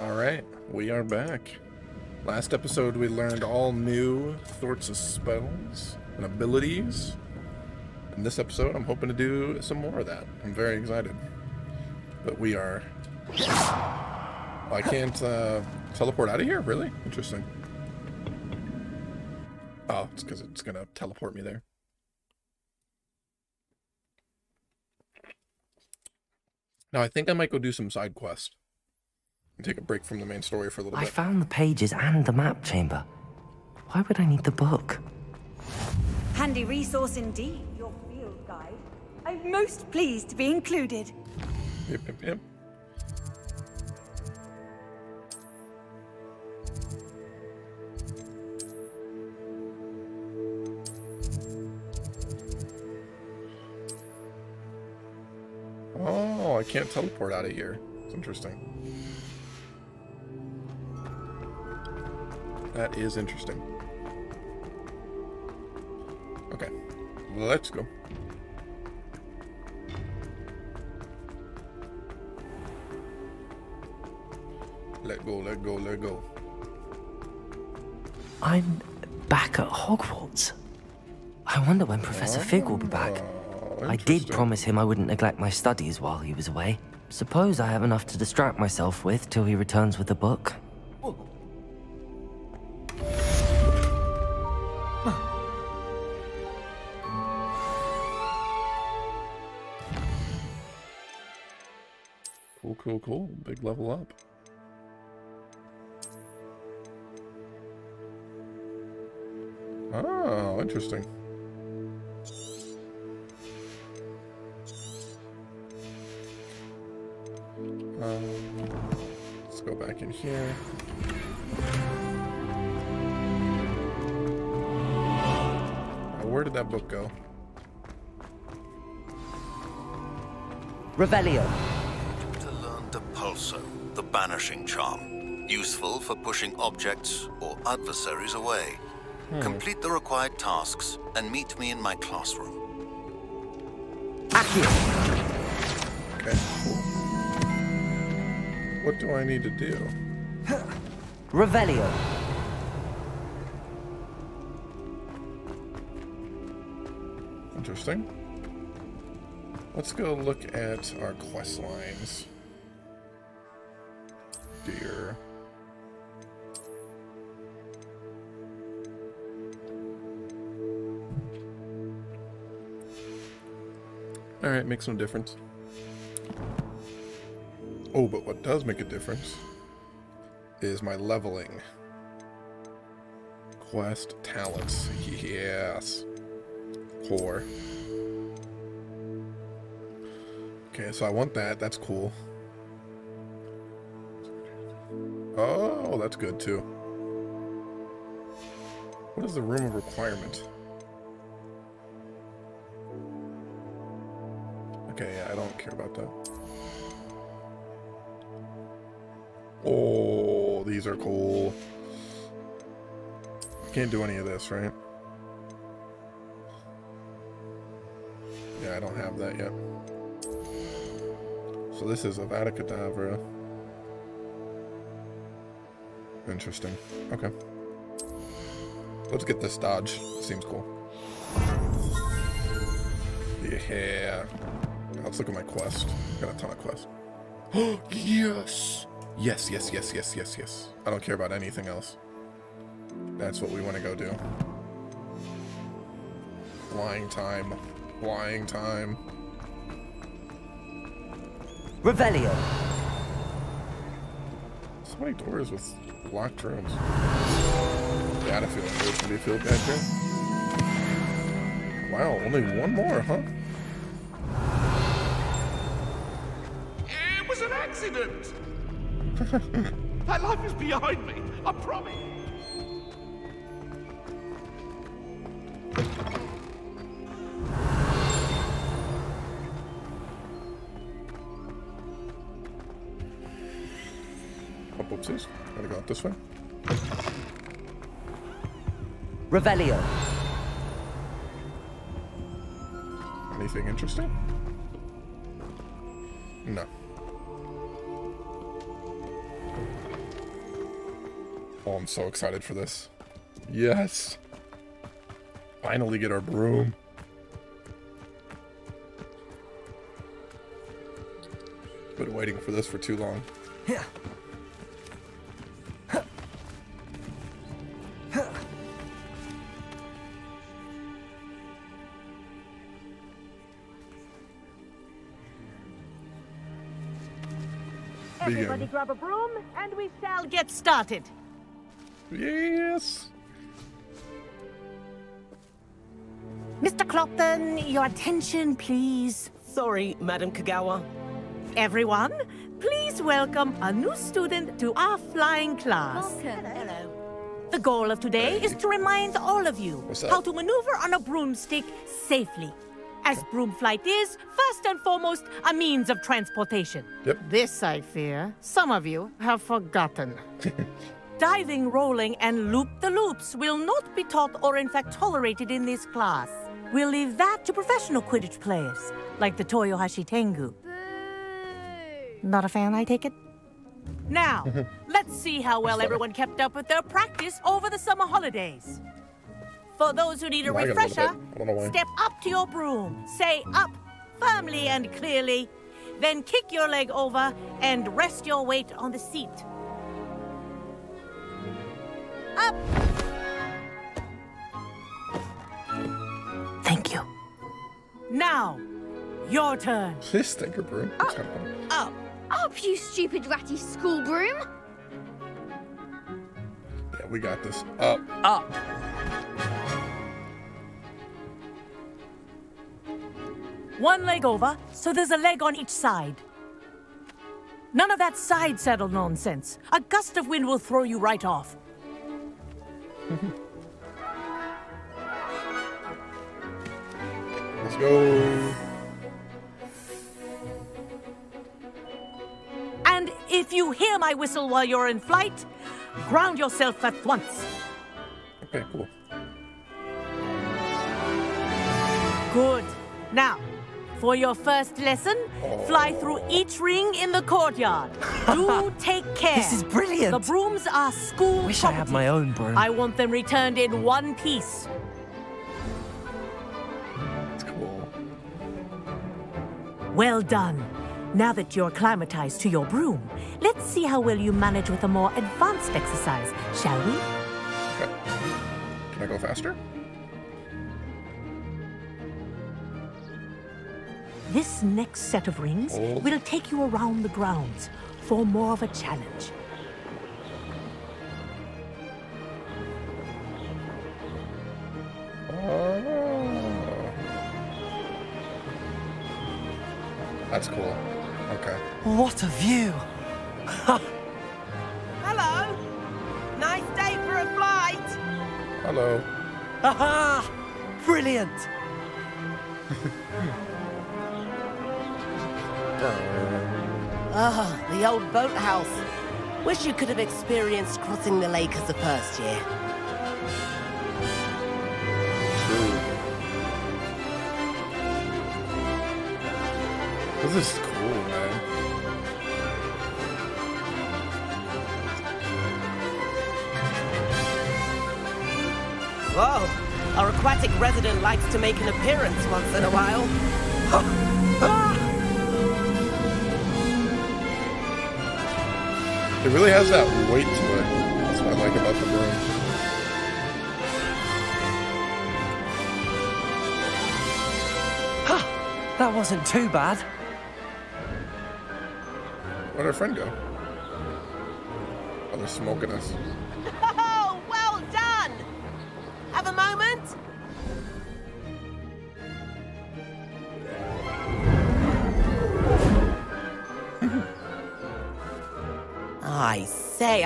Alright, we are back. Last episode we learned all new sorts of spells and abilities. In this episode I'm hoping to do some more of that. I'm very excited. But we are... I can't uh, teleport out of here? Really? Interesting. Oh, it's because it's going to teleport me there. Now I think I might go do some side quest and take a break from the main story for a little I bit. found the pages and the map chamber. Why would I need the book? Handy resource indeed, your field guide. I'm most pleased to be included. Yep, yep, yep. Oh, I can't teleport out of here. It's interesting. That is interesting. Okay, let's go. Let go, let go, let go. I'm back at Hogwarts. I wonder when Professor Fig will be back. Oh, I did promise him I wouldn't neglect my studies while he was away. Suppose I have enough to distract myself with till he returns with the book. Big level up. Oh, interesting. Um, let's go back in here. Now, where did that book go? Revelio. Banishing charm, useful for pushing objects or adversaries away. Hmm. Complete the required tasks and meet me in my classroom. Accio. Okay. What do I need to do? Revelio. Interesting. Let's go look at our quest lines. Alright, makes no difference. Oh, but what does make a difference is my leveling. Quest talents. Yes. Core. Okay, so I want that. That's cool. Oh, that's good too. What is the room of requirement? Care about that. Oh, these are cool. Can't do any of this, right? Yeah, I don't have that yet. So this is Avada Kedavra. Interesting. Okay. Let's get this dodge. Seems cool. Yeah. Let's look at my quest. Got a ton of quests. Oh, yes! Yes, yes, yes, yes, yes, yes. I don't care about anything else. That's what we want to go do. Flying time. Flying time. Revelio. So many doors with locked rooms. Battlefield. There's gonna be a field guide here. Wow, only one more, huh? Accident! that life is behind me, I promise. Oh, whoopsies. Gotta go out this way. Revelio. Anything interesting? I'm so excited for this. Yes. Finally get our broom. Been waiting for this for too long. Yeah. Everybody grab a broom, and we shall get started. Yes. Mr. Clopton, your attention, please. Sorry, Madam Kogawa. Everyone, please welcome a new student to our flying class. Hello. The goal of today is to remind all of you how to maneuver on a broomstick safely. As broom flight is, first and foremost, a means of transportation. Yep. This, I fear, some of you have forgotten. Diving, rolling, and loop the loops will not be taught or, in fact, tolerated in this class. We'll leave that to professional Quidditch players, like the Toyohashi Tengu. Not a fan, I take it? Now, let's see how well everyone kept up with their practice over the summer holidays. For those who need a Lagging refresher, bit. I don't know why. step up to your broom, say up firmly and clearly, then kick your leg over and rest your weight on the seat. Up! Thank you. Now, your turn. This stinker broom. Up. Up. Up, you stupid ratty school broom! Yeah, we got this. Up. Up. One leg over, so there's a leg on each side. None of that side saddle nonsense. A gust of wind will throw you right off. Let's go. And if you hear my whistle while you're in flight, ground yourself at once. Okay, cool. Good. Now, for your first lesson, fly through each ring in the courtyard. Do take care. This is brilliant. The brooms are school Wish I had my own broom. I want them returned in one piece. It's cool. Well done. Now that you're acclimatized to your broom, let's see how well you manage with a more advanced exercise, shall we? Okay. Can I go faster? This next set of rings Hold. will take you around the grounds for more of a challenge. Oh. That's cool. Okay. What a view! Hello. Nice day for a flight. Hello. Aha! Brilliant! Ah, the old boathouse. Wish you could have experienced crossing the lake as a first year. True. This is cool, man. Whoa. Our aquatic resident likes to make an appearance once in a while. It really has that weight to it. That's what I like about the broom. That wasn't too bad. Where'd our friend go? Oh, they're smoking us.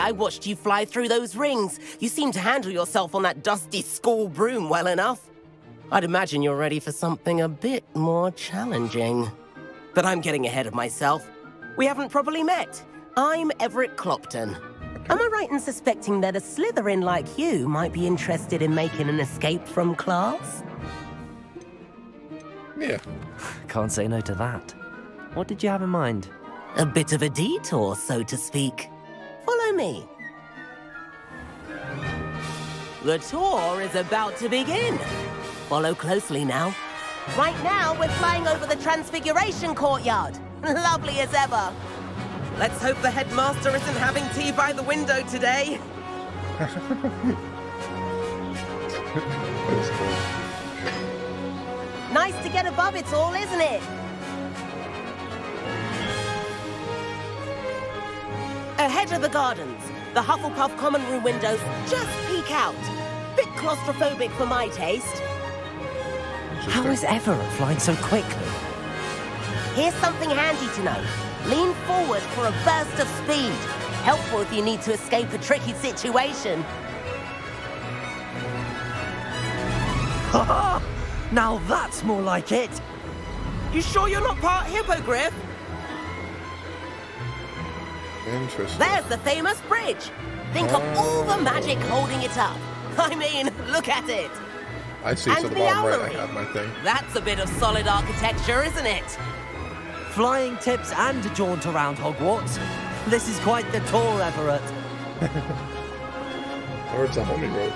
I watched you fly through those rings. You seem to handle yourself on that dusty school broom well enough. I'd imagine you're ready for something a bit more challenging. But I'm getting ahead of myself. We haven't properly met. I'm Everett Clopton. Am I right in suspecting that a Slytherin like you might be interested in making an escape from class? Yeah. Can't say no to that. What did you have in mind? A bit of a detour, so to speak. Follow me. The tour is about to begin. Follow closely now. Right now, we're flying over the Transfiguration Courtyard. Lovely as ever. Let's hope the headmaster isn't having tea by the window today. Nice to get above it all, isn't it? Ahead of the gardens, the Hufflepuff common room windows just peek out. Bit claustrophobic for my taste. How is Everett flying so quickly? Here's something handy to know. Lean forward for a burst of speed. Helpful if you need to escape a tricky situation. Now that's more like it. You sure you're not part hippogriff? Interesting. There's the famous bridge. Think of all the oh. magic holding it up. I mean, look at it. I see. So And the the bottom right, I have my thing. That's a bit of solid architecture, isn't it? Flying tips and a jaunt around Hogwarts. This is quite the tour, Everett. Or it's a homie road.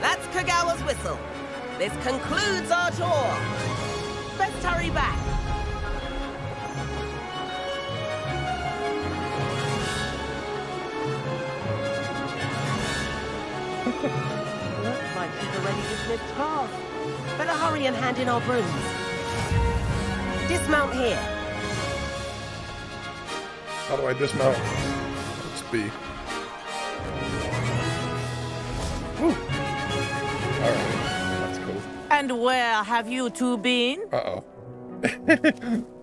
That's Kogawa's whistle. This concludes our tour. Best hurry back. Already dismissed. Better hurry and hand in our brooms. Dismount here. How do I dismount? Let's be. Alright. That's cool. And where have you two been? Uh oh.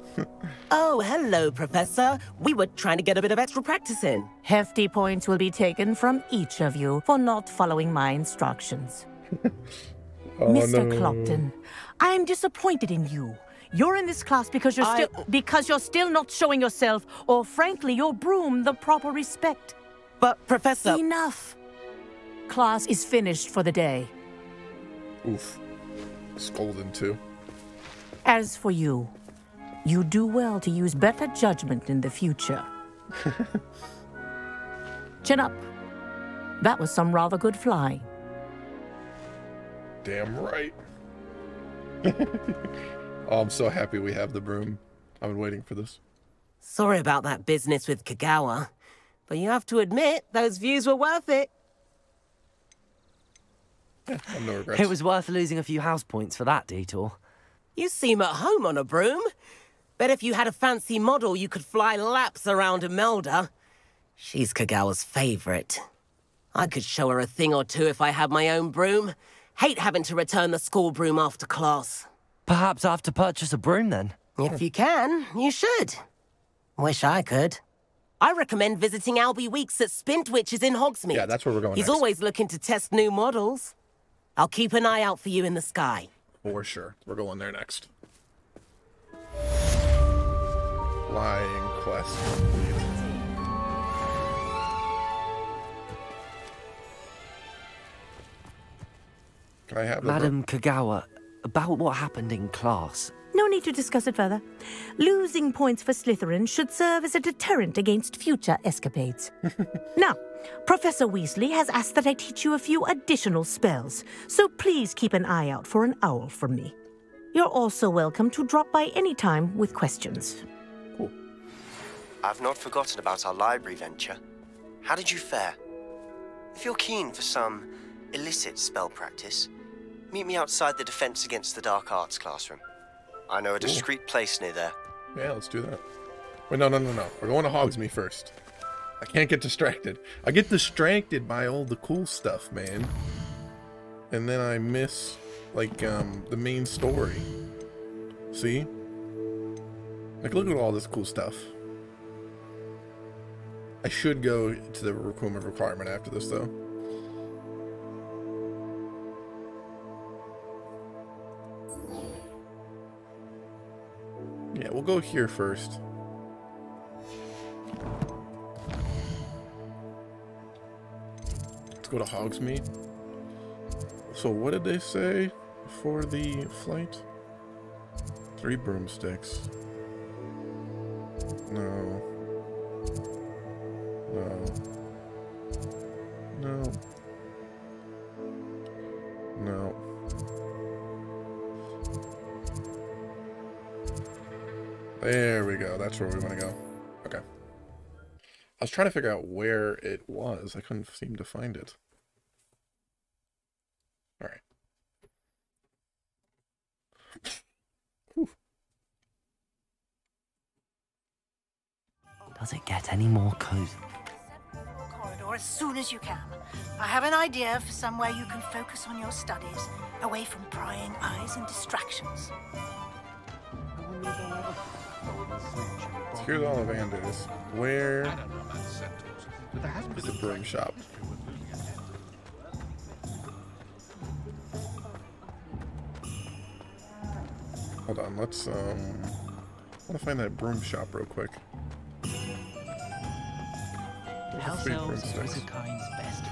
Oh, hello, Professor. We were trying to get a bit of extra practice in. Hefty points will be taken from each of you for not following my instructions. Oh, Mr. no. Clopton, I am disappointed in you. You're in this class because you're I- still because you're still not showing yourself, or frankly, your broom the proper respect. But, Professor... Enough. Class is finished for the day. Oof. Scolded too. As for you, you do well to use better judgment in the future. Chin up. That was some rather good flying. Damn right. oh, I'm so happy we have the broom. I've been waiting for this. Sorry about that business with Kagawa, but you have to admit, those views were worth it. I have no regrets. It was worth losing a few house points for that detour. You seem at home on a broom. Bet if you had a fancy model, you could fly laps around Imelda. She's Kogawa's favorite. I could show her a thing or two if I had my own broom. Hate having to return the school broom after class. Perhaps I have to purchase a broom then. If you can, you should. Wish I could. I recommend visiting Albie Weekes at Spintwitches in Hogsmeade. Yeah, that's where we're going He's next. always looking to test new models. I'll keep an eye out for you in the sky. For sure. We're going there next. Flying quest I have the Madam Kogawa, about what happened in class. No need to discuss it further. Losing points for Slytherin should serve as a deterrent against future escapades. now, Professor Weasley has asked that I teach you a few additional spells, so please keep an eye out for an owl from me. You're also welcome to drop by any time with questions. I've not forgotten about our library venture. How did you fare? If you're keen for some illicit spell practice, meet me outside the Defense Against the Dark Arts classroom. I know a discreet place near there. Yeah, let's do that. Wait, no, no, no, no. We're going to Hogsmeade first. I can't get distracted. I get distracted by all the cool stuff, man. And then I miss, like, um, the main story. See? Like, look at all this cool stuff. I should go to the of requirement after this, though. Yeah, we'll go here first. Let's go to Hogsmeade. So what did they say for the flight? Three broomsticks. No. No. No. No. There we go. That's where we want to go. Okay. I was trying to figure out where it was. I couldn't seem to find it. All right. Does it get any more cozy? corridor as soon as you can. I have an idea for somewhere you can focus on your studies, away from prying eyes and distractions. Here's all of Anders. Where is the broom shop? Hold on, let's um I wanna find that broom shop real quick. There's the three House elves are broomsticks. Wizardkind's best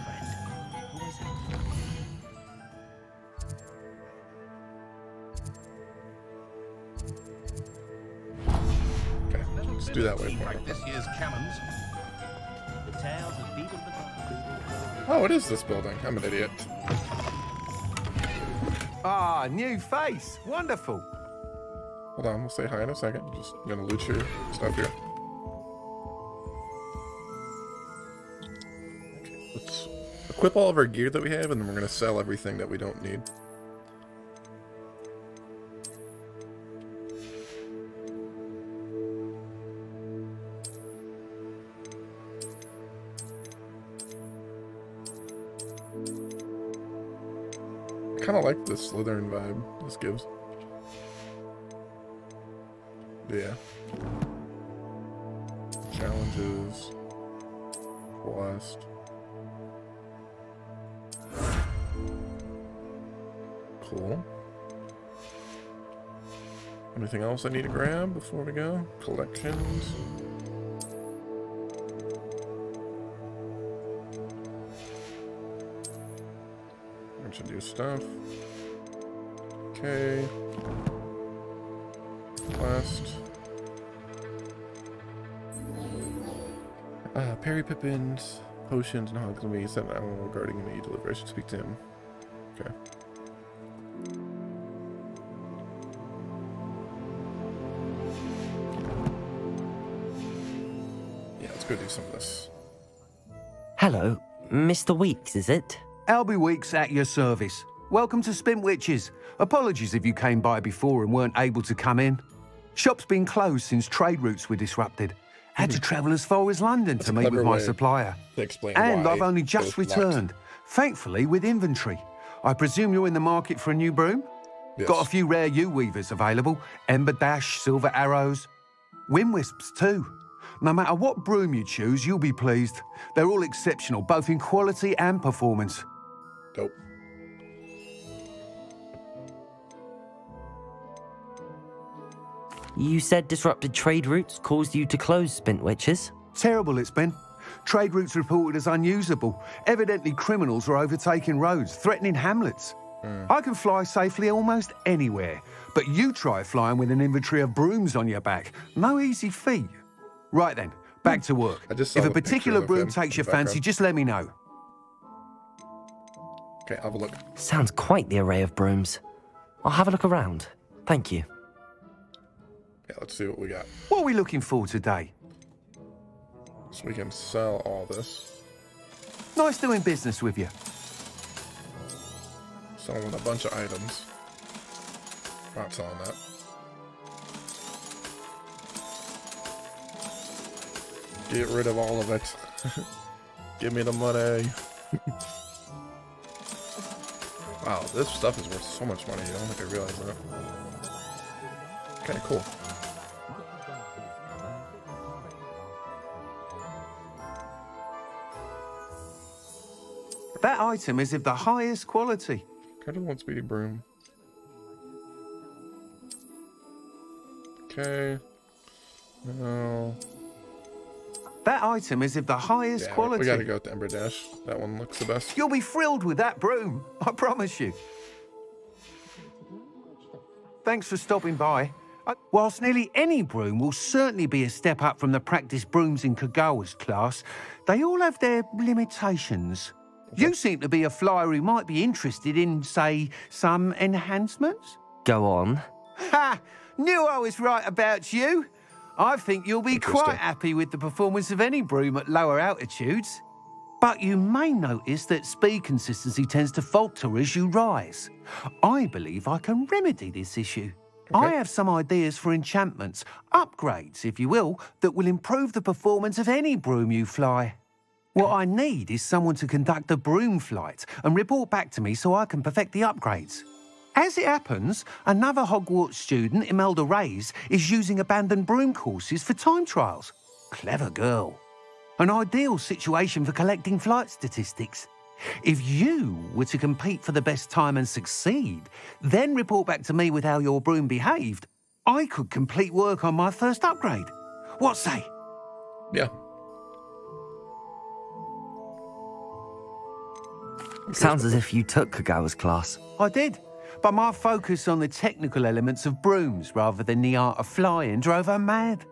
do that way. Like this year's cannons. The tales of Beedle the Oh, it is this building. I'm an idiot. Ah, new face. Wonderful. Hold on, we'll say hi in a second. Just gonna loot your stuff here. Okay, let's equip all of our gear that we have, and then we're gonna sell everything that we don't need. Like the Slytherin vibe this gives. Yeah. Challenges. Quest. Cool. Anything else I need to grab before we go? Collections. Bunch of new stuff. Okay. Last. Uh, Perry Pippins, potions, and Hogsmeade. Sent an animal regarding me deliver. I should speak to him. Okay. Yeah, let's go do some of this. Hello, Mr. Weekes, is it? Albie Weekes at your service. Welcome to Spintwitches. Apologies if you came by before and weren't able to come in. Shop's been closed since trade routes were disrupted. Had to travel as far as London That's to meet with my supplier. And I've only just returned, thankfully with inventory. I presume you're in the market for a new broom? Yes. Got a few rare U weavers available Ember Dash, Silver Arrows, Wind Wisps too. No matter what broom you choose, you'll be pleased. They're all exceptional, both in quality and performance. Dope. You said disrupted trade routes caused you to close Spintwitches? Terrible it's been. Trade routes reported as unusable. Evidently, criminals are overtaking roads, threatening hamlets. Hmm. I can fly safely almost anywhere, but you try flying with an inventory of brooms on your back. No easy feat. Right then, back hmm. to work. I just saw if a particular of broom takes your the fancy, just let me know. Okay, I'll have a look. Sounds quite the array of brooms. I'll have a look around. Thank you. Yeah, let's see what we got. What are we looking for today? So we can sell all this. Nice doing business with you. Selling a bunch of items. Not selling that. Get rid of all of it. Give me the money. wow, this stuff is worth so much money. I don't think I realized that. Okay, cool. That item is of the highest quality. Kind of want speedy broom. Okay. No. That item is of the highest Yeah, quality. we gotta go with the Ember Dash. That one looks the best. You'll be thrilled with that broom, I promise you. Thanks for stopping by. Uh, Whilst nearly any broom will certainly be a step up from the practice brooms in Kogawa's class, they all have their limitations. You seem to be a flyer who might be interested in, say, some enhancements? Go on. Ha! Knew I was right about you. I think you'll be quite happy with the performance of any broom at lower altitudes. But you may notice that speed consistency tends to falter as you rise. I believe I can remedy this issue. I have some ideas for enchantments, upgrades, if you will, that will improve the performance of any broom you fly. What I need is someone to conduct a broom flight and report back to me so I can perfect the upgrades. As it happens, another Hogwarts student, Imelda Reyes, is using abandoned broom courses for time trials. Clever girl. An ideal situation for collecting flight statistics. If you were to compete for the best time and succeed, then report back to me with how your broom behaved, I could complete work on my first upgrade. What say? Yeah. Sounds as if you took Kogawa's class. I did. But my focus on the technical elements of brooms rather than the art of flying drove her mad.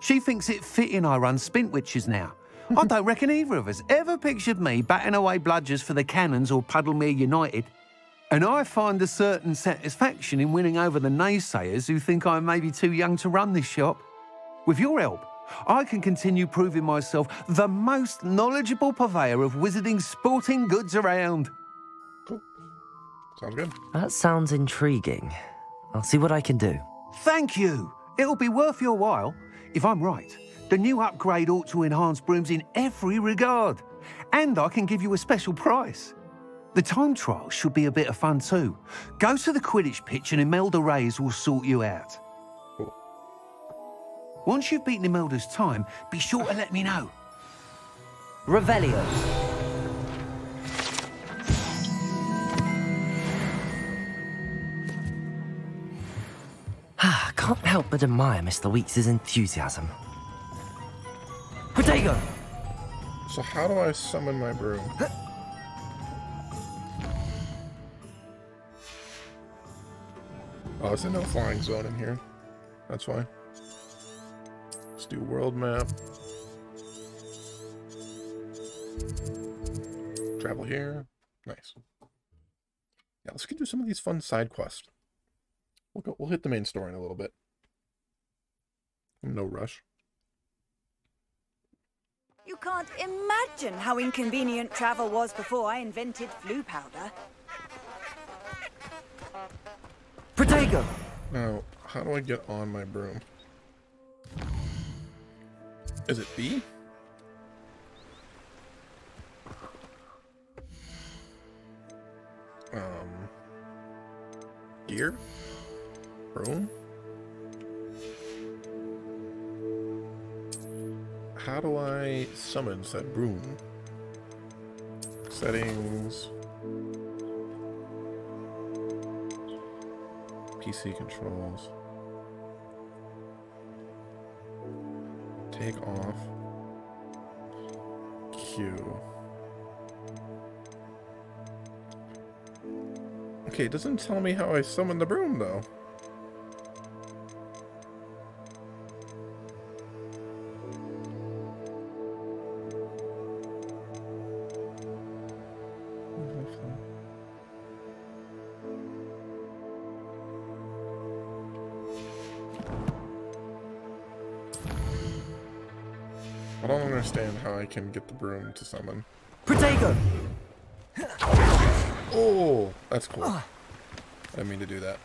She thinks it fitting I run Spintwitches now. I don't reckon either of us ever pictured me batting away bludgers for the Cannons or Puddlemere United. And I find a certain satisfaction in winning over the naysayers who think I may be too young to run this shop. With your help, I can continue proving myself the most knowledgeable purveyor of wizarding sporting goods around. Sounds good. That sounds intriguing. I'll see what I can do. Thank you. It'll be worth your while. If I'm right, the new upgrade ought to enhance brooms in every regard. And I can give you a special price. The time trial should be a bit of fun too. Go to the Quidditch pitch and Imelda Reyes will sort you out. Once you've beaten Imelda's time, be sure to let me know. Revelio. Can't help but admire Mr. Weekes' enthusiasm. Protego! So how do I summon my broom? Oh, it's a no flying zone in here. That's why. Let's do world map. Travel here. Nice. Yeah, let's get do some of these fun side quests. We'll go. We'll hit the main story in a little bit. No rush. You can't imagine how inconvenient travel was before I invented Floo powder. Protego! Now, how do I get on my broom? Is it B? Um, gear? Broom? How do I summon said broom? Settings. PC controls. Take off. Q. Okay, it doesn't tell me how I summon the broom though. Can get the broom to summon. Protego! Oh, that's cool. I didn't mean to do that.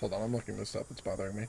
Hold on, I'm looking this up. It's bothering me.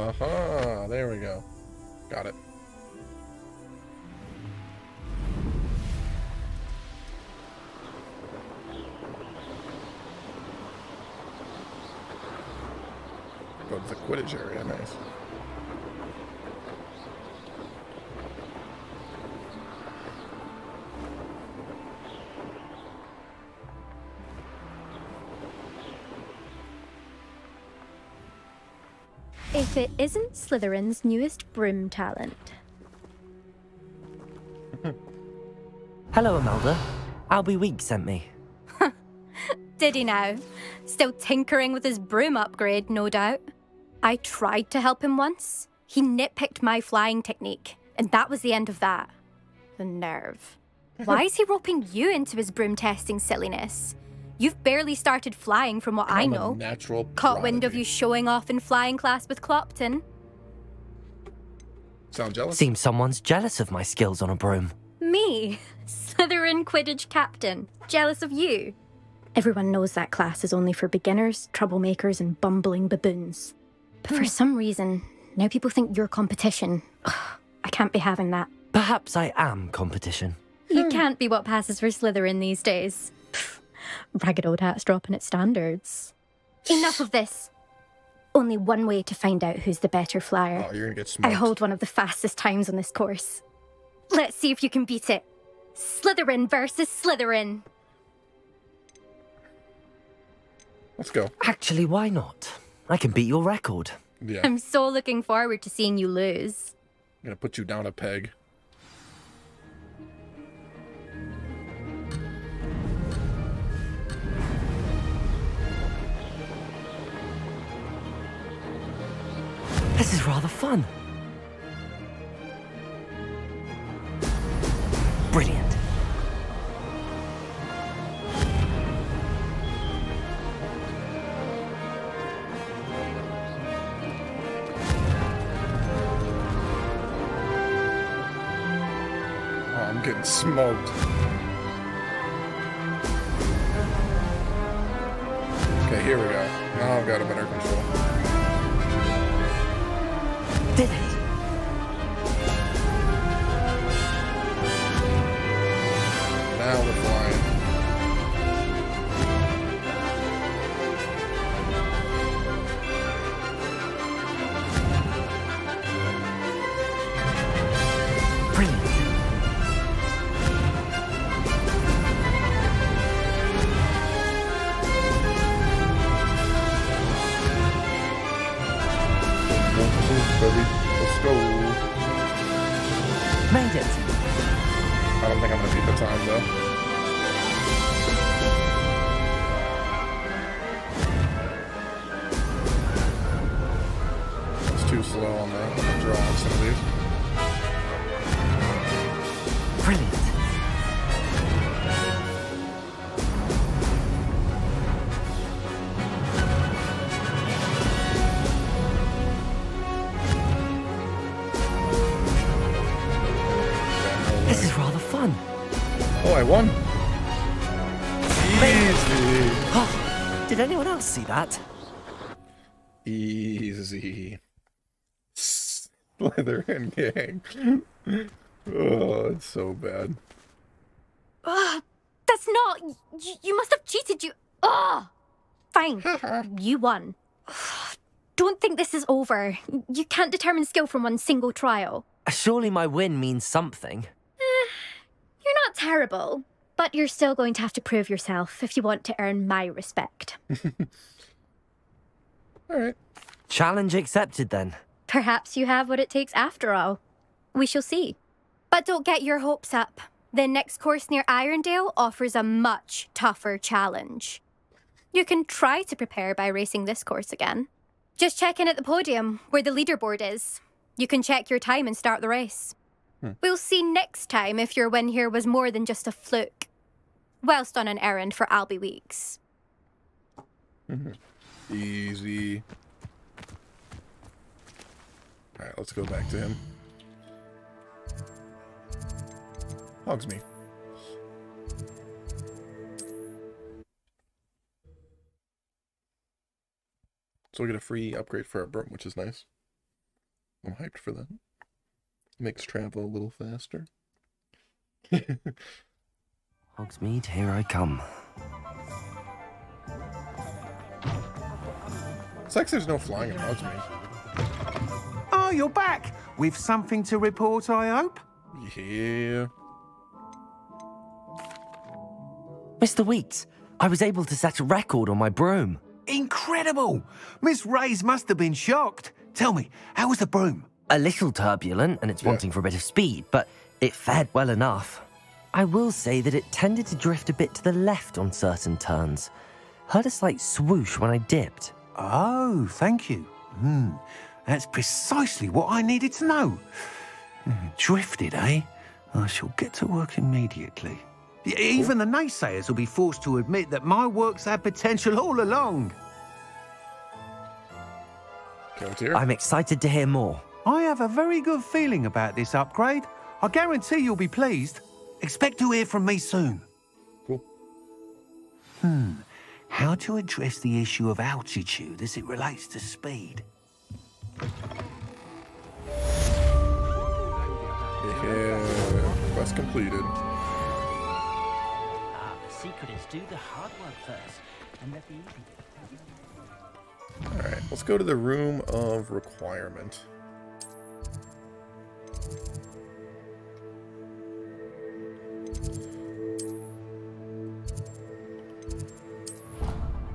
Aha, uh-huh, there we go. Got it. Go to the Quidditch area, nice. If it isn't Slytherin's newest broom talent. Hello, Imelda. Albie Week sent me. Did he now? Still tinkering with his broom upgrade, no doubt. I tried to help him once. He nitpicked my flying technique, and that was the end of that. The nerve. Why is he roping you into his broom testing silliness? You've barely started flying from what I I'm a know. natural Caught wind of you showing off in flying class with Clopton. Sound jealous? Seems someone's jealous of my skills on a broom. Me, Slytherin Quidditch captain, jealous of you. Everyone knows that class is only for beginners, troublemakers, and bumbling baboons. But for hmm. some reason, now people think you're competition. Ugh, I can't be having that. Perhaps I am competition. You hmm. can't be what passes for Slytherin these days. Pff, ragged old hat's dropping its standards. Enough of this. Only one way to find out who's the better flyer. Oh, you're gonna get I hold one of the fastest times on this course. Let's see if you can beat it. Slytherin versus Slytherin. Let's go. Actually, why not? I can beat your record. Yeah. I'm so looking forward to seeing you lose. I'm gonna put you down a peg. This is rather fun. Did anyone else see that? Easy. Slytherin gang. Oh, it's so bad. Ugh, that's not. You, you must have cheated. You. Ugh. Fine. you won. Don't think this is over. You can't determine skill from one single trial. Surely my win means something. You're not terrible, but you're still going to have to prove yourself if you want to earn my respect. All right. Challenge accepted then. Perhaps you have what it takes after all. We shall see. But don't get your hopes up. The next course near Irondale offers a much tougher challenge. You can try to prepare by racing this course again. Just check in at the podium where the leaderboard is. You can check your time and start the race. Hmm. We'll see next time if your win here was more than just a fluke. Whilst on an errand for Albie Weekes. Easy. All right, let's go back to him. Hogsmeade. So we get a free upgrade for our broom, which is nice. I'm hyped for that. Makes travel a little faster. Hogsmeade, here I come. It's like there's no flying above me. Oh, you're back. With something to report, I hope? Yeah. Mr. Weekes, I was able to set a record on my broom. Incredible! Miss Ray's must have been shocked. Tell me, how was the broom? A little turbulent and it's wanting for a bit of speed, but it fared well enough. I will say that it tended to drift a bit to the left on certain turns. Heard a slight swoosh when I dipped. Oh, thank you. Hmm, that's precisely what I needed to know. Hmm, Drifted, eh? I shall get to work immediately. Even the naysayers will be forced to admit that my work's had potential all along. I'm excited to hear more. I have a very good feeling about this upgrade. I guarantee you'll be pleased. Expect to hear from me soon. Cool. Hmm. How to address the issue of altitude as it relates to speed? Yeah. Quest completed. Ah, the secret is do the hard work first, and let the easy Alright, let's go to the room of requirement.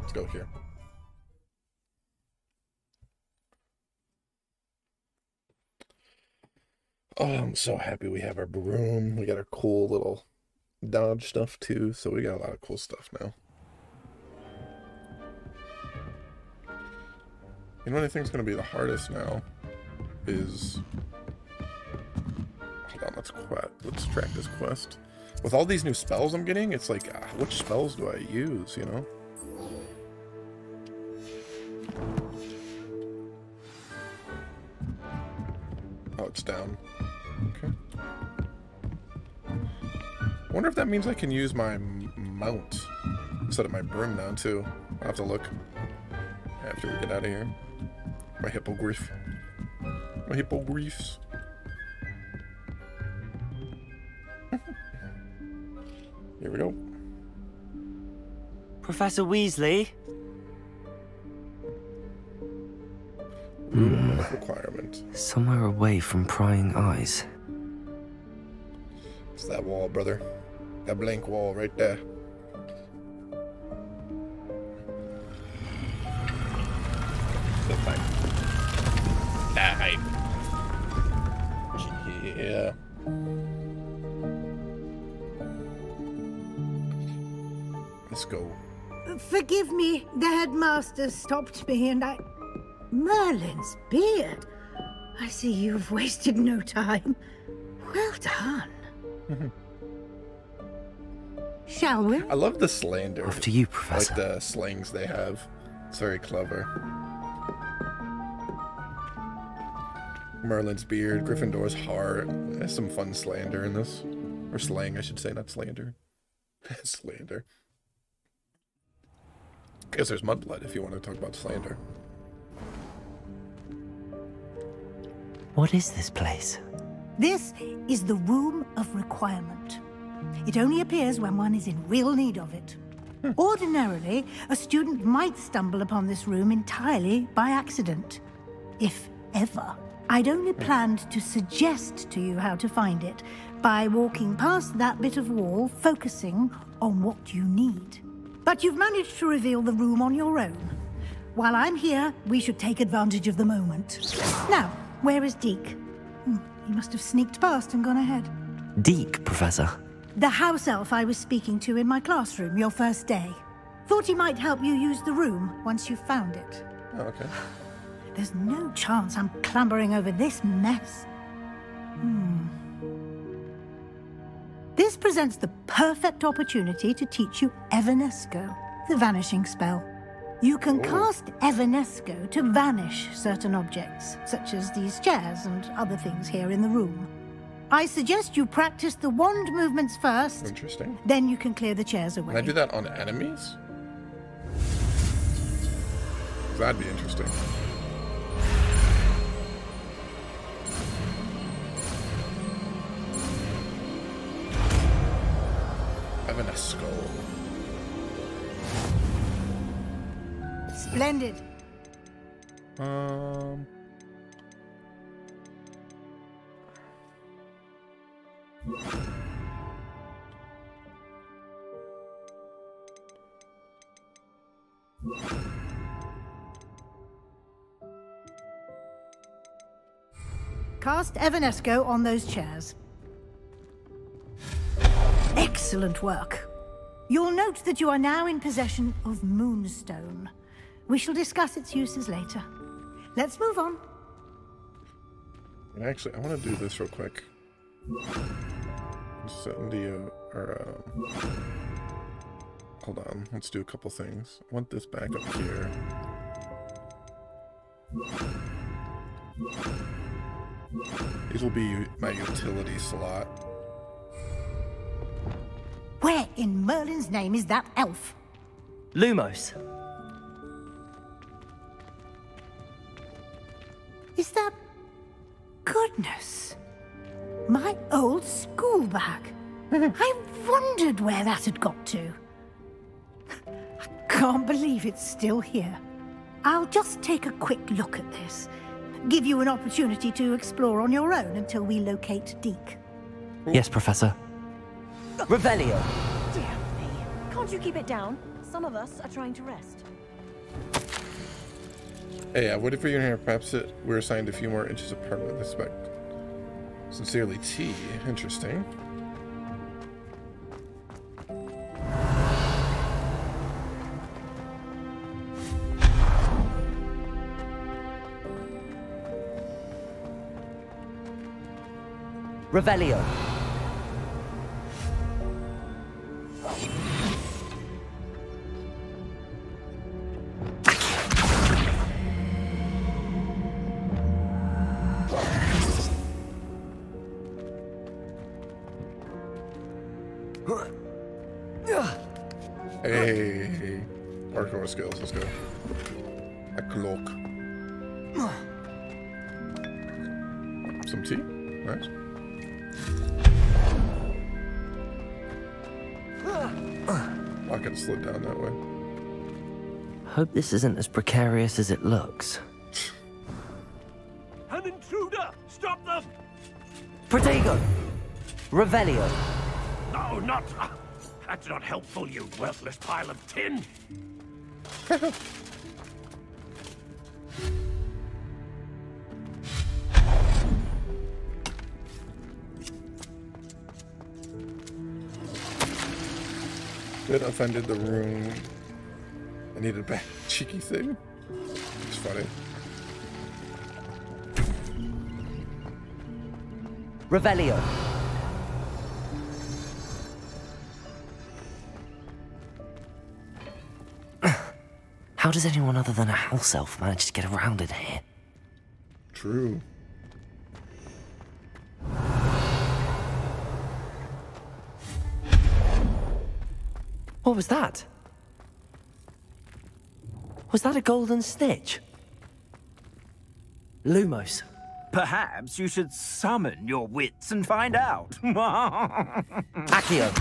Let's go here. Oh, I'm so happy we have our broom. We got our cool little dodge stuff too, so we got a lot of cool stuff now. You know what I think is going to be the hardest now is on, let's quest. Let's track this quest. With all these new spells I'm getting, it's like, ah, which spells do I use? You know. Oh, it's down. Okay. I wonder if that means I can use my mount instead of my broom now too. I'll have to look after we get out of here. My hippogriff. My hippogriffs. Here we go. Professor Weasley? Room of requirement. Somewhere away from prying eyes. It's that wall, brother. That blank wall right there. Forgive me, the headmaster stopped me and I. Merlin's beard. I see you've wasted no time. Well done. Shall we? I love the slander. After you, Professor. Like the slangs they have. It's very clever. Merlin's beard, Gryffindor's heart. There's some fun slander in this. Or slang, I should say, not slander. slander. Guess there's mudblood if you want to talk about slander. What is this place? This is the Room of Requirement. It only appears when one is in real need of it. Hmm. Ordinarily, a student might stumble upon this room entirely by accident. If ever. I'd only hmm. planned to suggest to you how to find it by walking past that bit of wall, focusing on what you need. But you've managed to reveal the room on your own. While I'm here, we should take advantage of the moment. Now, where is Deek? Hmm, he must have sneaked past and gone ahead. Deek, Professor. The house elf I was speaking to in my classroom your first day. Thought he might help you use the room once you found it. Oh, okay. There's no chance I'm clambering over this mess. Hmm. This presents the perfect opportunity to teach you Evanesco, the vanishing spell. You can oh. cast Evanesco to vanish certain objects, such as these chairs and other things here in the room. I suggest you practice the wand movements first, Interesting. then you can clear the chairs away. Can I do that on enemies? That'd be interesting. Evanesco. Splendid. Um. Cast Evanesco on those chairs. Excellent work. You'll note that you are now in possession of Moonstone. We shall discuss its uses later. Let's move on. And actually, I want to do this real quick. Set into or um, hold on. Let's do a couple things. I want this back up here. These will be my utility slot. Where in Merlin's name is that elf? Lumos. Is that. Goodness. My old school bag. I wondered where that had got to. I can't believe it's still here. I'll just take a quick look at this. Give you an opportunity to explore on your own until we locate Deek. Yes, Professor. Revelio. Dear me. Can't you keep it down? Some of us are trying to rest. Hey, I waited for you in here. Perhaps it, we're assigned a few more inches of permanent respect. Sincerely, T. Interesting. Revelio. Hope this isn't as precarious as it looks. An intruder! Stop them! Protego! Revelio. No, not. Uh, that's not helpful, you worthless pile of tin! Bit offended the room. I needed a bad cheeky thing. It's funny. Revelio. How does anyone other than a house elf manage to get around in here? True. What was that? Was that a golden snitch? Lumos. Perhaps you should summon your wits and find out. Accio.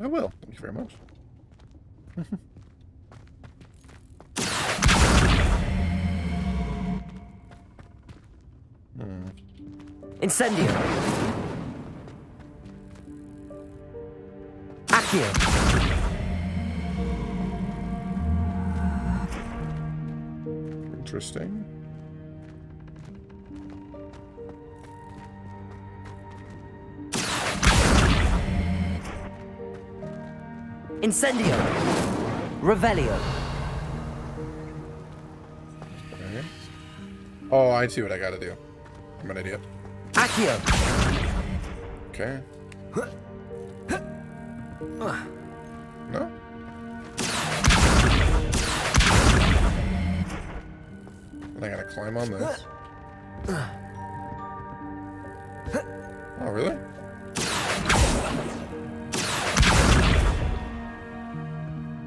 I will. Thank you very much. hmm. Incendio. Accio. Interesting. Incendio. Revelio. Okay. Oh, I see what I gotta do. I'm an idiot. Accio. Okay. Climb on this. Oh, really?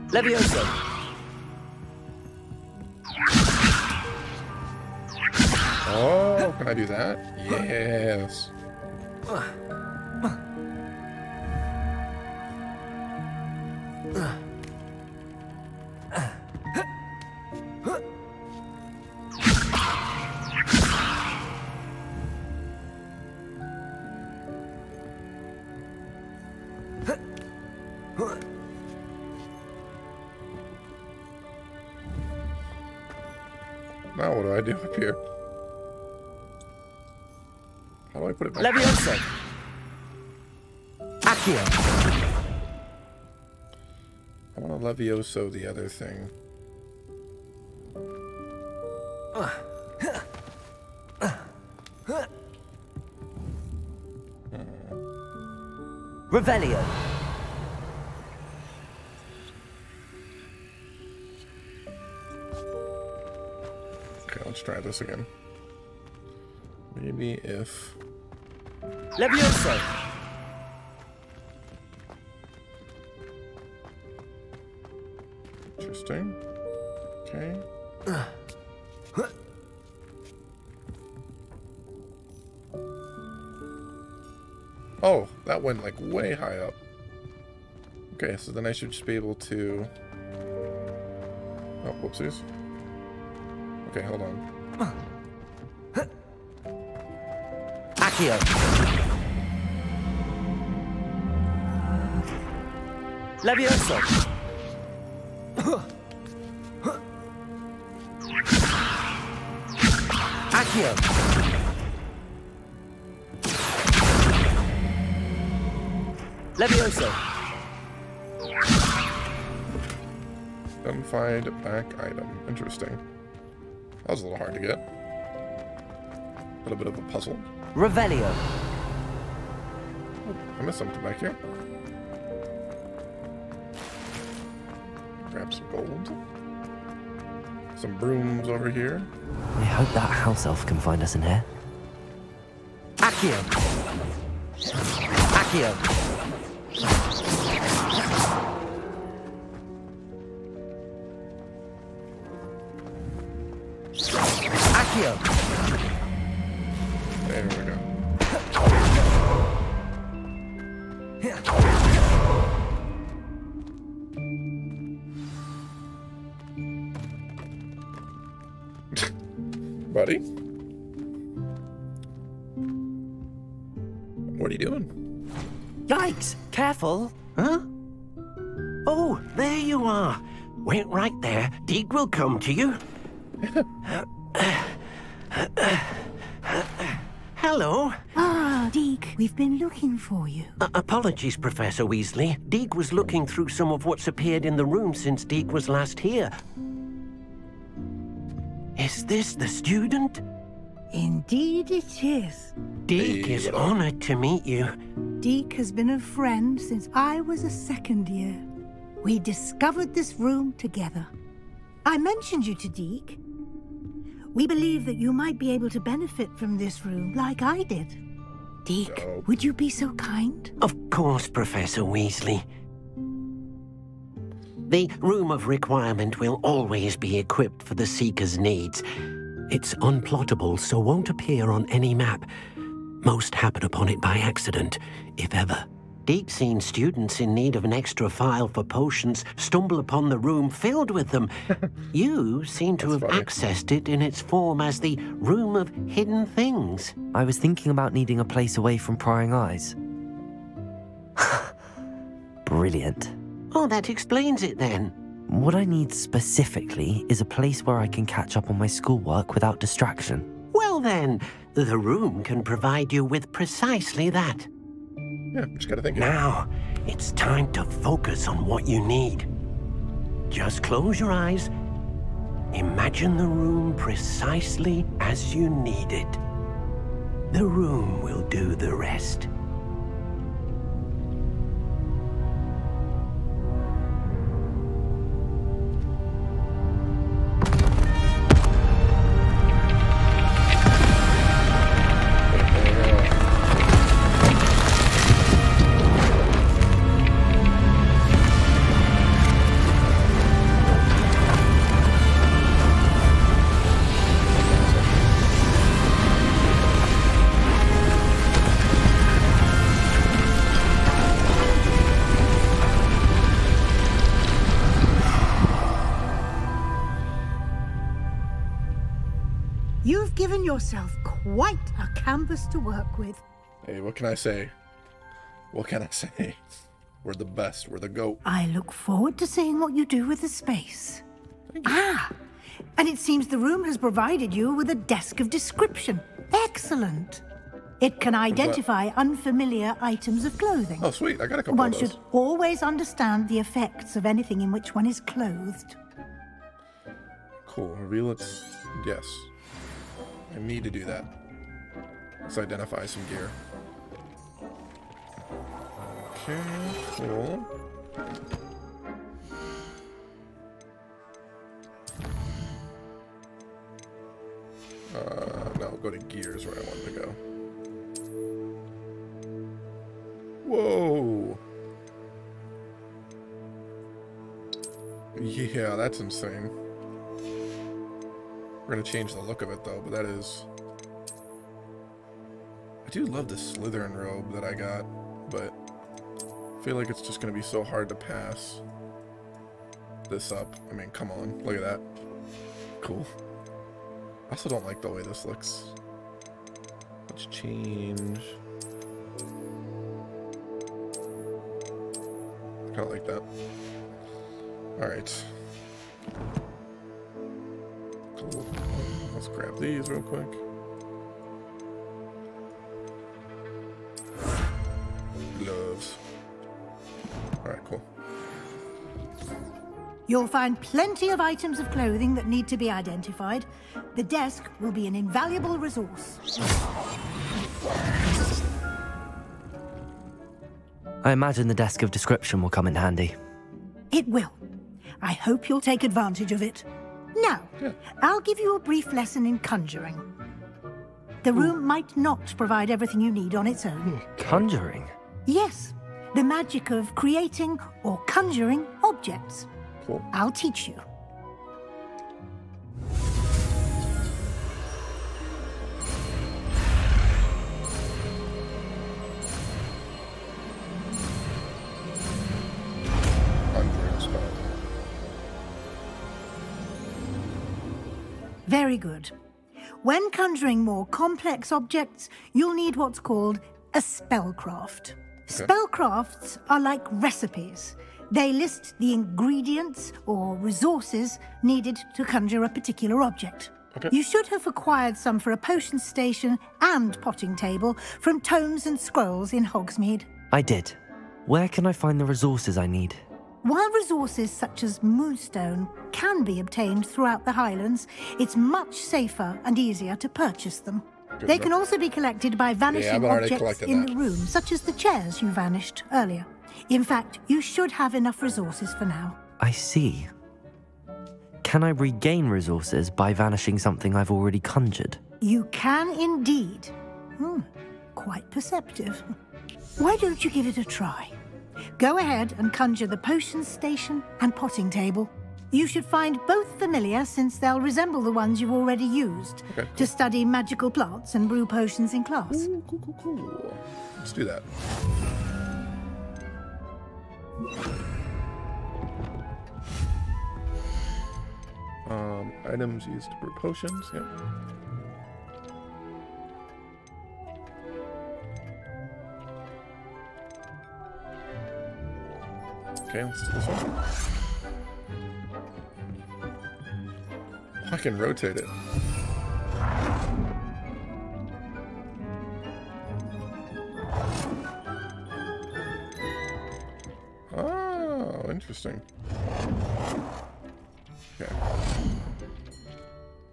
Levioso. Oh, can I do that? Yes. Now what do I do up here? How do I put it back? Levioso. Accio. I want to Levioso the other thing. Revelio. Try this again. Maybe if... Levioso. Interesting. Okay. Oh, that went like way high up. Okay, so then I should just be able to... Oh, whoopsies. Okay, hold on. Accio. Levioso. Accio. Levioso. Unfind back item. Interesting. Was a little hard to get. A little bit of a puzzle. Revelio. I missed something back here. Grab some gold. Some brooms over here. I hope that house elf can find us in here. Accio. Accio. There we go. Buddy? What are you doing? Yikes! Careful! Huh? Oh, there you are. Wait right there. Deek will come to you. Hello. Ah, Deek, we've been looking for you. Uh, apologies, Professor Weasley. Deek was looking through some of what's appeared in the room since Deek was last here. Is this the student? Indeed it is. Deek is honored to meet you. Deek has been a friend since I was a second year. We discovered this room together. I mentioned you to Deek. We believe that you might be able to benefit from this room like I did. Deek, would you be so kind? Of course, Professor Weasley. The Room of Requirement will always be equipped for the Seeker's needs. It's unplottable, so won't appear on any map. Most happen upon it by accident, if ever. Deep seen students in need of an extra file for potions stumble upon the room filled with them. you seem to have accessed it in its form as the Room of Hidden Things. I was thinking about needing a place away from prying eyes. Brilliant. Oh, that explains it then. What I need specifically is a place where I can catch up on my schoolwork without distraction. Well then, the room can provide you with precisely that. Yeah, just gotta think. Now, it's time to focus on what you need. Just close your eyes. Imagine the room precisely as you need it. The room will do the rest. To work with. Hey, what can I say? What can I say? We're the best. We're the GOAT. I look forward to seeing what you do with the space. Ah, And it seems the room has provided you with a desk of description. Excellent. It can identify unfamiliar items of clothing. Oh, sweet. I got a couple One should always understand the effects of anything in which one is clothed. Cool. Reveal its. Yes. I need to do that. Let's identify some gear. Okay, cool. Uh, no, go to gears where I wanted to go. Whoa! Yeah, that's insane. We're gonna change the look of it though, but that is... I do love the Slytherin robe that I got, but I feel like it's just gonna be so hard to pass this up. I mean, come on, look at that. Cool. I also don't like the way this looks. Let's change. Kind of like that. All right. Cool. Let's grab these real quick. You'll find plenty of items of clothing that need to be identified. The desk will be an invaluable resource. I imagine the desk of description will come in handy. It will. I hope you'll take advantage of it. Now, I'll give you a brief lesson in conjuring. The room might not provide everything you need on its own. Conjuring? Yes, the magic of creating or conjuring objects. Cool. I'll teach you. Conjuring spell. Very good. When conjuring more complex objects, you'll need what's called a spellcraft. Spellcrafts are like recipes. They list the ingredients or resources needed to conjure a particular object. Okay. You should have acquired some for a potion station and potting table from tomes and scrolls in Hogsmeade. I did. Where can I find the resources I need? While resources such as moonstone can be obtained throughout the Highlands, it's much safer and easier to purchase them. Good they enough. can also be collected by vanishing already objects in that. the room, such as the chairs you vanished earlier. In fact, you should have enough resources for now. I see. Can I regain resources by vanishing something I've already conjured? You can indeed. Hmm, quite perceptive. Why don't you give it a try? Go ahead and conjure the potion station and potting table. You should find both familiar since they'll resemble the ones you've already used Okay, to study magical plants and brew potions in class. Cool, cool, cool. Let's do that. Um, items used to brew potions. Yep. Okay, let's do this one. I can rotate it. Oh, interesting. Okay.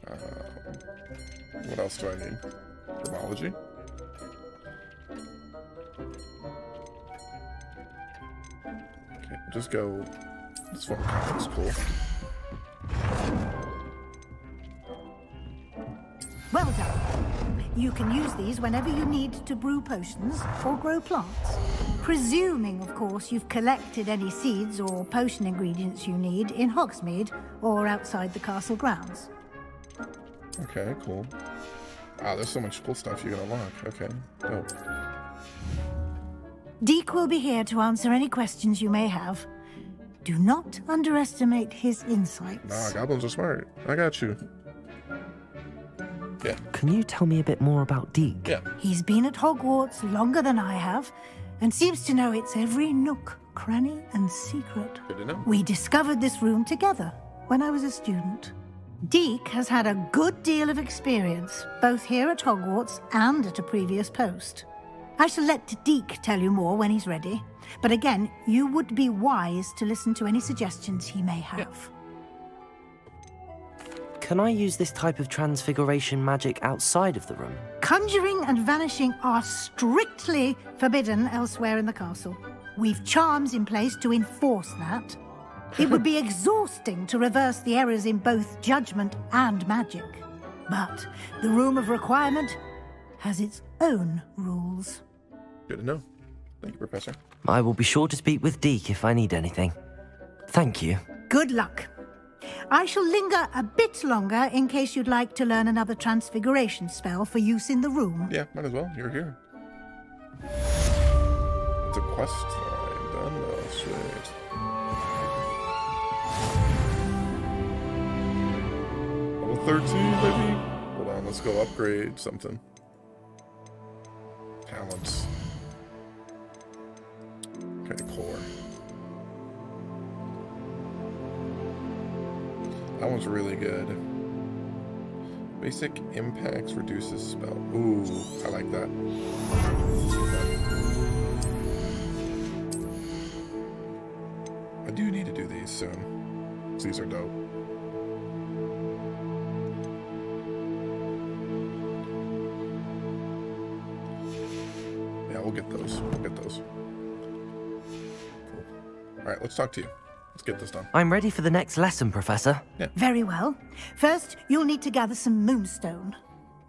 Um, what else do I need? Herbology? Okay, just go. This one looks cool. Well done. You can use these whenever you need to brew potions or grow plants. Presuming, of course, you've collected any seeds or potion ingredients you need in Hogsmeade or outside the castle grounds. Okay, cool. Wow, there's so much cool stuff you can unlock. Okay, dope. Deek will be here to answer any questions you may have. Do not underestimate his insights. Nah, goblins are smart. I got you. Yeah. Can you tell me a bit more about Deek? Yeah. He's been at Hogwarts longer than I have and seems to know its every nook, cranny, and secret. Good to know. We discovered this room together when I was a student. Deek has had a good deal of experience, both here at Hogwarts and at a previous post. I shall let Deek tell you more when he's ready. But again, you would be wise to listen to any suggestions he may have. Can I use this type of transfiguration magic outside of the room? Conjuring and vanishing are strictly forbidden elsewhere in the castle. We've charms in place to enforce that. It would be exhausting to reverse the errors in both judgment and magic. But the Room of Requirement has its own rules. Good to know. Thank you, Professor. I will be sure to speak with Deek if I need anything. Thank you. Good luck. I shall linger a bit longer in case you'd like to learn another transfiguration spell for use in the room. Yeah, might as well. You're here. It's a quest line done. Oh, sweet. Level 13, baby. Hold on, let's go upgrade something. Talents. Okay, core. That one's really good. Basic impacts reduces spell. Ooh, I like that. I do need to do these soon. These are dope. Yeah, we'll get those. We'll get those. Cool. All right, let's talk to you. Let's get this done. I'm ready for the next lesson, Professor. Yeah. Very well. First, you'll need to gather some moonstone.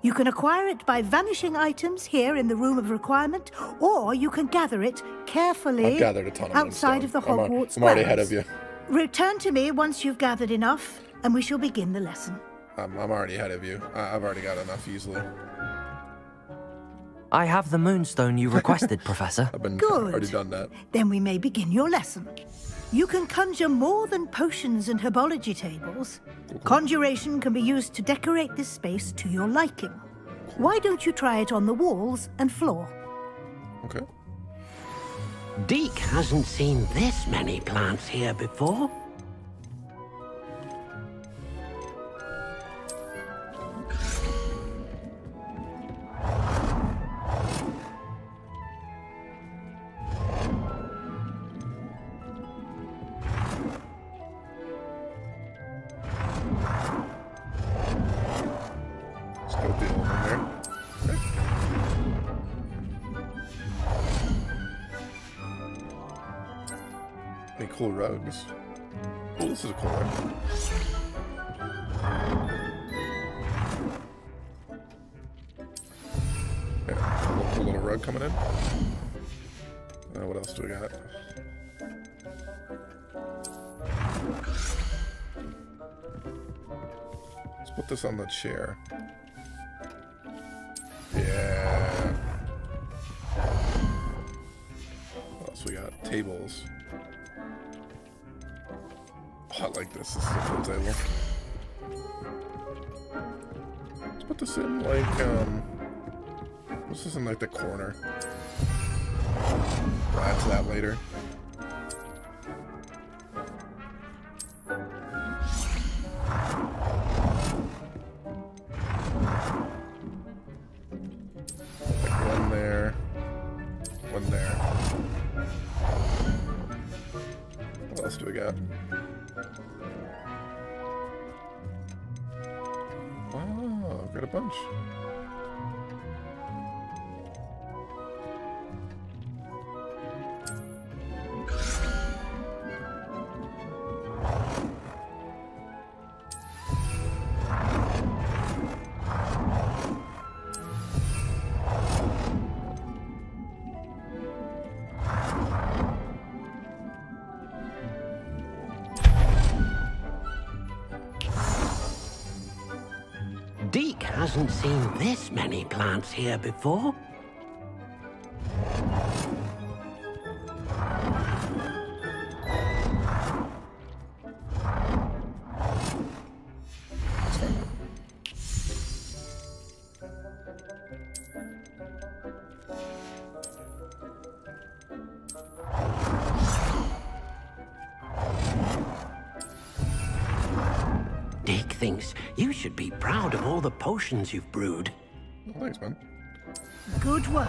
You can acquire it by vanishing items here in the Room of Requirement, or you can gather it carefully I've gathered a ton of outside moonstone. of the I'm al- Hogwarts I'm already ahead of you. Return to me once you've gathered enough, and we shall begin the lesson. I'm, I'm already ahead of you. I, I've already got enough easily. I have the moonstone you requested, Professor. I've been Good. already done that. Then we may begin your lesson. You can conjure more than potions and herbology tables. Conjuration can be used to decorate this space to your liking. Why don't you try it on the walls and floor? Okay. Deek hasn't seen this many plants here before. Rugs? Oh, this is a cool. Yeah, a little, little rug coming in. Uh, what else do we got? Let's put this on the chair. Yeah. What else we got? Tables. Oh, I like this. This is a cool table. Let's put this in like um. This in like the corner? We'll add to that later. Here before. Deek thinks you should be proud of all the potions you've brewed. Good work.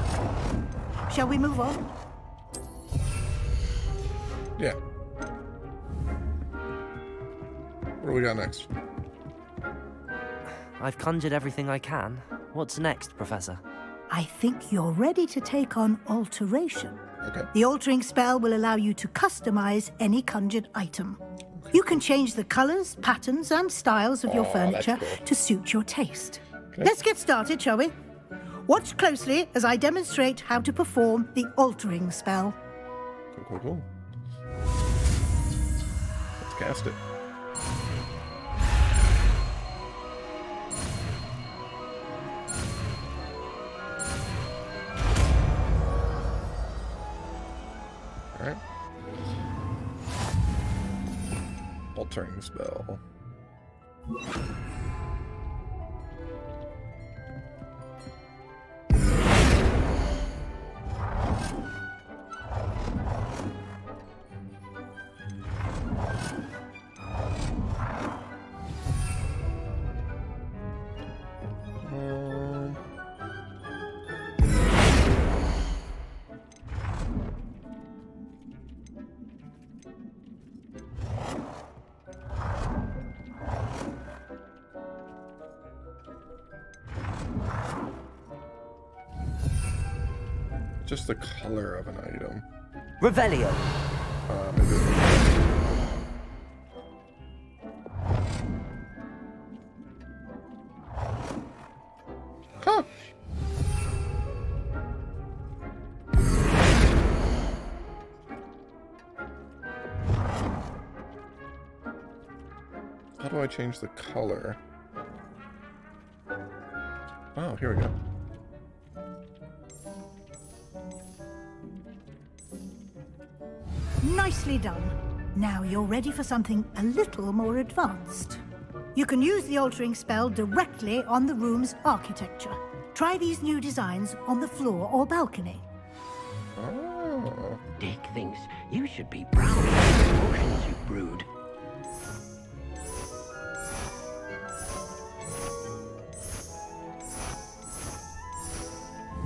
Shall we move on? Yeah. What do we got next? I've conjured everything I can. What's next, Professor? I think you're ready to take on alteration. Okay. The altering spell will allow you to customize any conjured item. You can change the colors, patterns, and styles of your Oh, that's furniture cool. to suit your taste. Okay. Let's get started, shall we? Watch closely as I demonstrate how to perform the altering spell. Cool, cool, cool. Let's cast it. Alright. Altering spell. Color of an item. Revelio. Uh, maybe. Huh. How do I change the color? Oh, here we go. Nicely done. Now you're ready for something a little more advanced. You can use the altering spell directly on the room's architecture. Try these new designs on the floor or balcony. Oh. Deek thinks you should be proud of the potions you've brewed.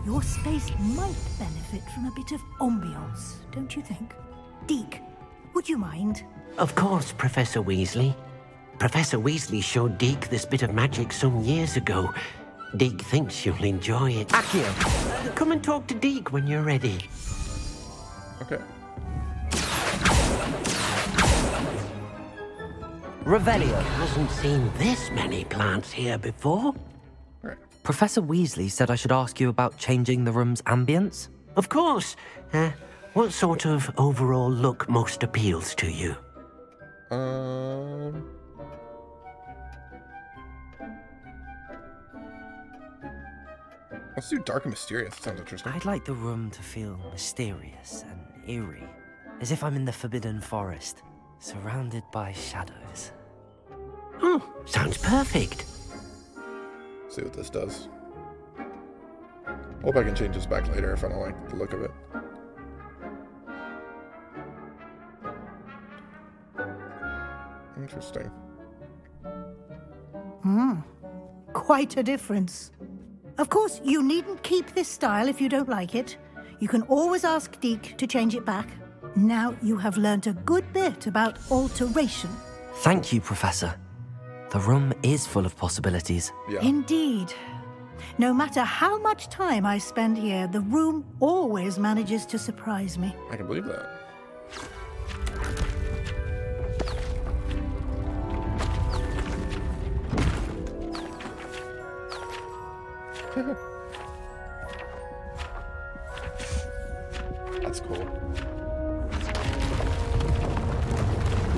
Your space might benefit from a bit of ambiance, don't you think? Deek, would you mind? Of course, Professor Weasley. Professor Weasley showed Deek this bit of magic some years ago. Deek thinks you'll enjoy it. Accio, come and talk to Deek when you're ready. Okay. Revelio. Hasn't seen this many plants here before. Professor Weasley said I should ask you about changing the room's ambience. Of course. Uh, what sort of overall look most appeals to you? Um. Let's do dark and mysterious. Sounds interesting. I'd like the room to feel mysterious and eerie, as if I'm in the Forbidden Forest, surrounded by shadows. Oh, sounds perfect. See what this does. Hope I can change this back later if I don't like the look of it. Interesting. Hmm. Quite a difference. Of course, you needn't keep this style if you don't like it. You can always ask Deek to change it back. Now you have learnt a good bit about alteration. Thank you, Professor. The room is full of possibilities. Indeed. No matter how much time I spend here, the room always manages to surprise me. I can believe that. That's cool.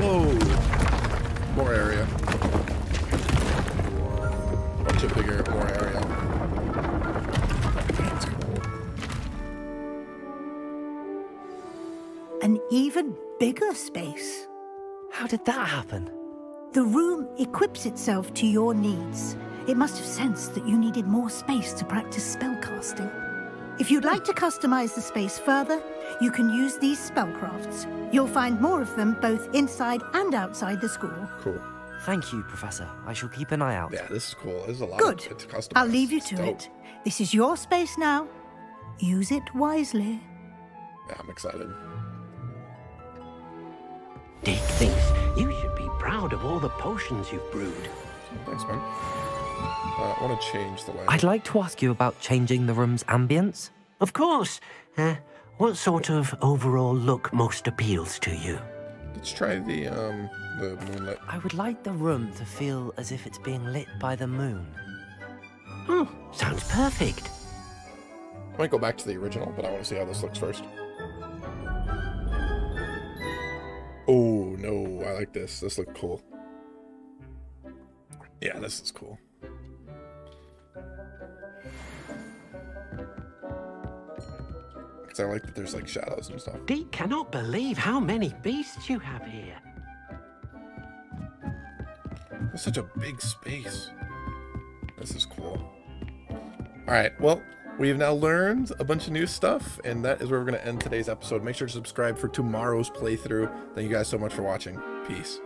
Whoa! More area. Bunch of bigger, more area. That's cool. An even bigger space. How did that happen? The room equips itself to your needs. It must have sensed that you needed more space to practice spellcasting. If you'd like to customize the space further, you can use these spellcrafts. You'll find more of them both inside and outside the school. Cool. Thank you, Professor. I shall keep an eye out. Yeah, this is cool. There's a lot Good. of it's customized. I'll leave you to dope. it. This is your space now. Use it wisely. Yeah, I'm excited. Deek thinks you should be proud of all the potions you've brewed. Thanks, man. Uh, I want to change the light. I'd like to ask you about changing the room's ambience. Of course. Uh, what sort of overall look most appeals to you? Let's try the um the moonlight. I would like the room to feel as if it's being lit by the moon. Oh, sounds perfect. I might go back to the original, but I want to see how this looks first. Oh no, I like this. This looks cool. Yeah, this is cool. Because I like that there's like shadows and stuff. Deek cannot believe how many beasts you have here. It's such a big space. This is cool. All right, well, we've now learned a bunch of new stuff, and that is where we're going to end today's episode. Make sure to subscribe for tomorrow's playthrough. Thank you guys so much for watching. Peace.